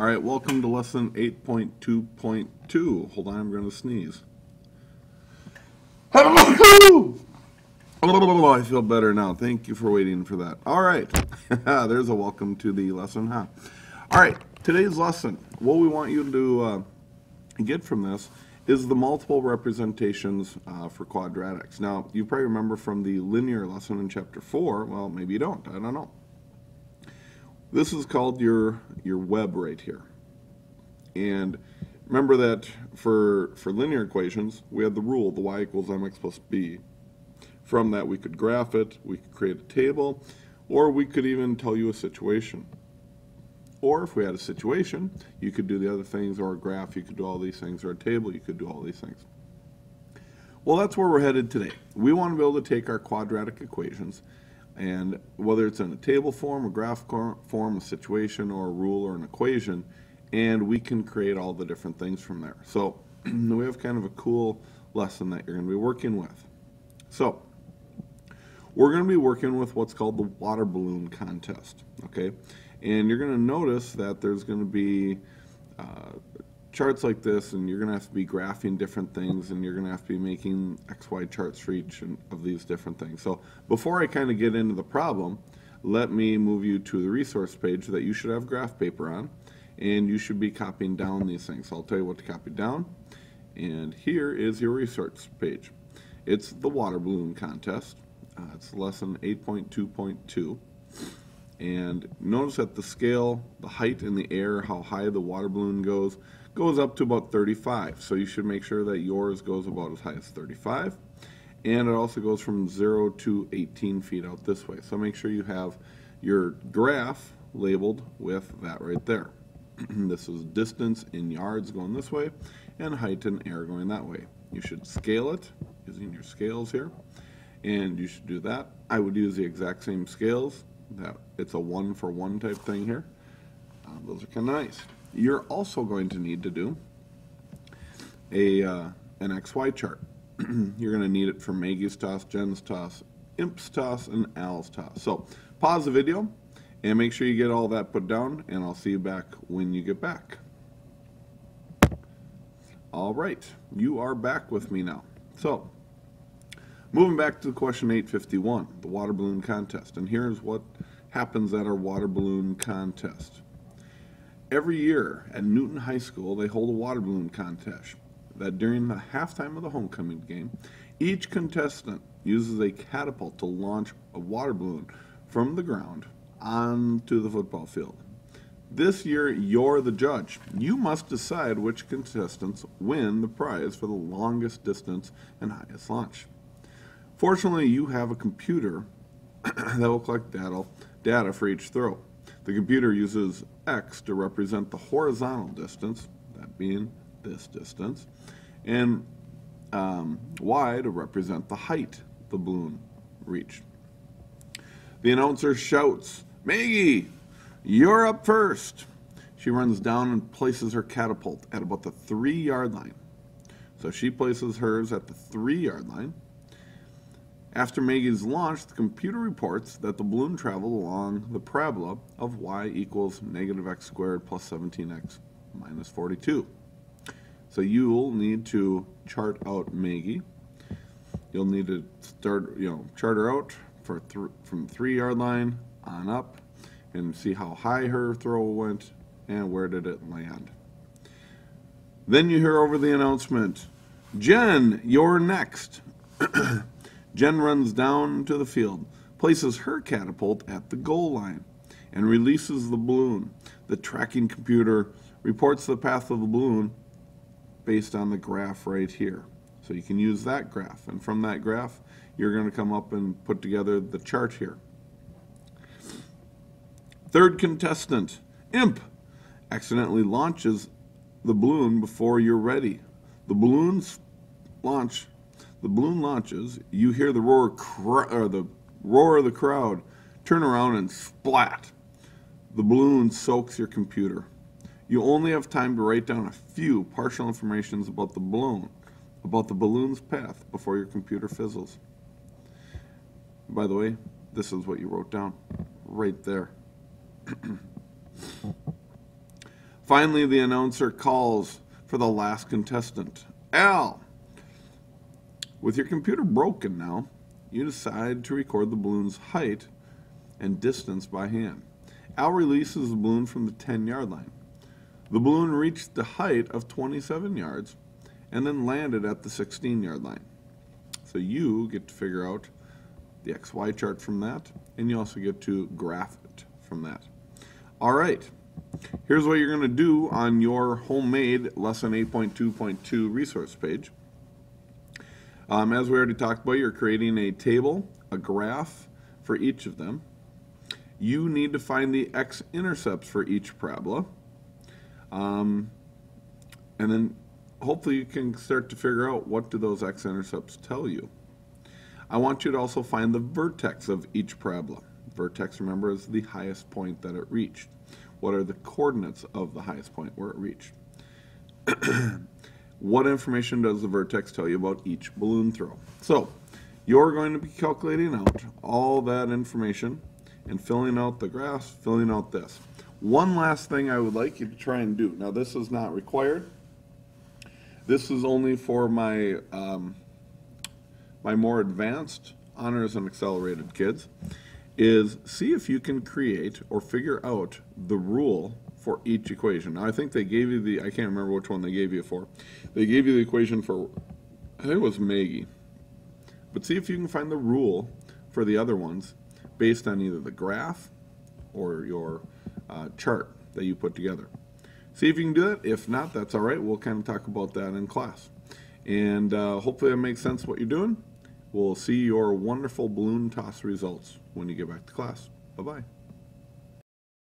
All right, welcome to lesson 8.2.2. Hold on, I'm going to sneeze. I feel better now. Thank you for waiting for that. All right, there's a welcome to the lesson, huh? All right, today's lesson, what we want you to uh, get from this is the multiple representations uh, for quadratics. Now, you probably remember from the linear lesson in chapter 4, well, maybe you don't, I don't know. This is called your, your web right here. And remember that for, for linear equations, we had the rule, the y equals mx plus b. From that, we could graph it, we could create a table, or we could even tell you a situation. Or if we had a situation, you could do the other things, or a graph, you could do all these things, or a table, you could do all these things. Well, that's where we're headed today. We want to be able to take our quadratic equations and whether it's in a table form, a graph form, a situation, or a rule, or an equation, and we can create all the different things from there. So we have kind of a cool lesson that you're going to be working with. So we're going to be working with what's called the water balloon contest, okay? And you're going to notice that there's going to be uh, charts like this and you're going to have to be graphing different things and you're going to have to be making XY charts for each of these different things. So before I kind of get into the problem, let me move you to the resource page that you should have graph paper on and you should be copying down these things. So I'll tell you what to copy down and here is your resource page. It's the water balloon contest. Uh, it's lesson 8.2.2 and notice that the scale, the height in the air, how high the water balloon goes, goes up to about 35. So you should make sure that yours goes about as high as 35. And it also goes from 0 to 18 feet out this way. So make sure you have your graph labeled with that right there. this is distance in yards going this way and height in air going that way. You should scale it using your scales here and you should do that. I would use the exact same scales. That It's a one for one type thing here. Um, those are kind of nice. You're also going to need to do a uh, an XY chart. You're going to need it for Maggie's toss, Jen's toss, Imp's toss, and Al's toss. So pause the video and make sure you get all that put down, and I'll see you back when you get back. All right, you are back with me now. So, moving back to question 851, the water balloon contest. And here's what happens at our water balloon contest. Every year at Newton High School, they hold a water balloon contest that during the halftime of the homecoming game, each contestant uses a catapult to launch a water balloon from the ground onto the football field. This year, you're the judge. You must decide which contestants win the prize for the longest distance and highest launch. Fortunately, you have a computer that will collect data, for each throw. The computer uses x to represent the horizontal distance, that being this distance, and um, y to represent the height the balloon reached. The announcer shouts, Maggie, you're up first. She runs down and places her catapult at about the three yard line. So she places hers at the three yard line. After Maggie's launch, the computer reports that the balloon traveled along the parabola of y equals negative x squared plus 17x minus 42. So you'll need to chart out Maggie. You'll need to start, you know, chart her out for th from three yard line on up and see how high her throw went and where did it land. Then you hear over the announcement, Jen, you're next. Jen runs down to the field, places her catapult at the goal line, and releases the balloon. The tracking computer reports the path of the balloon based on the graph right here. So you can use that graph, and from that graph, you're going to come up and put together the chart here. Third contestant, Imp, accidentally launches the balloon before you're ready. The balloon's launch the balloon launches. You hear the roar, or the roar of the crowd. Turn around and splat. The balloon soaks your computer. You only have time to write down a few partial informations about the balloon, about the balloon's path before your computer fizzles. By the way, this is what you wrote down right there. Finally, the announcer calls for the last contestant. Al, with your computer broken now, you decide to record the balloon's height and distance by hand. Al releases the balloon from the 10 yard line. The balloon reached the height of 27 yards and then landed at the 16 yard line. So you get to figure out the XY chart from that, and you also get to graph it from that. All right, here's what you're going to do on your homemade lesson 8.2.2 resource page. Um, as we already talked about, you're creating a table, a graph for each of them. You need to find the x-intercepts for each parabola. Um, and then hopefully you can start to figure out what do those x-intercepts tell you. I want you to also find the vertex of each parabola. Vertex, remember, is the highest point that it reached. What are the coordinates of the highest point where it reached? what information does the vertex tell you about each balloon throw? So, you're going to be calculating out all that information and filling out the graphs, filling out this. One last thing I would like you to try and do. Now, this is not required. This is only for my um, my more advanced honors and accelerated kids. Is see if you can create or figure out the rule for each equation. Now, I think they gave you the I can't remember which one they gave you for. They gave you the equation for I think it was Maggie. But see if you can find the rule for the other ones based on either the graph or your uh, chart that you put together. See if you can do that. If not, that's all right. We'll kind of talk about that in class. And uh, hopefully it makes sense what you're doing. We'll see your wonderful balloon toss results when you get back to class. Bye-bye.